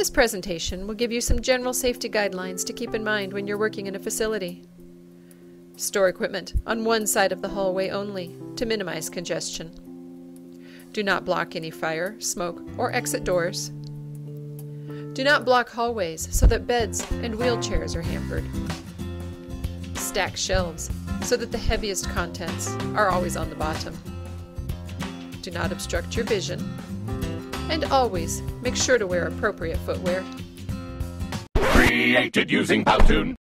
This presentation will give you some general safety guidelines to keep in mind when you're working in a facility. Store equipment on one side of the hallway only to minimize congestion. Do not block any fire, smoke, or exit doors. Do not block hallways so that beds and wheelchairs are hampered. Stack shelves so that the heaviest contents are always on the bottom. Do not obstruct your vision. And always make sure to wear appropriate footwear. Created using Powtoon.